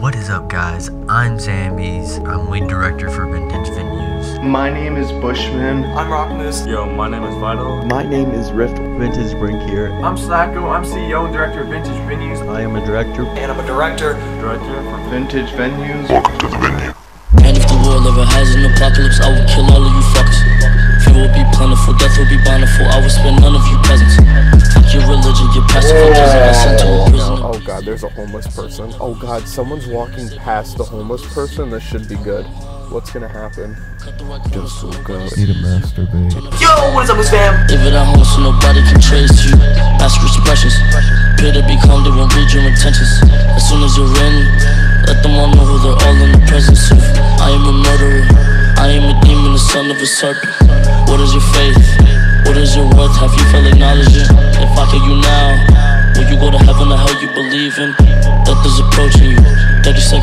What is up, guys? I'm Zambies. I'm lead director for Vintage Venues. My name is Bushman. I'm Rockamoose. Yo, my name is Vital. My name is Rift Vintage Brink here. I'm Slaqqo. I'm CEO and director of Vintage Venues. I am a director. And I'm a director. Director for Vintage Venues. Welcome to the venue. And if the world ever has an apocalypse, I will kill all of you fuckers. Fear will be plentiful, death will be bountiful. I will spare none of you peasants. There's a homeless person. Oh god, someone's walking past the homeless person. This should be good. What's gonna happen? Just woke up. Need to masturbate. Yo, what is up, Moose fam? Live it at home so nobody can trace you. Ask for expressions. Pray to be calm, they won't read your intentions. As soon as you're in, let them all know who they're all in the presence of. I am a murderer. I am a demon, the son of a serpent. What is your faith? What is your worth? Have you felt acknowledging? If believe in? Death is approaching you. 30 seconds,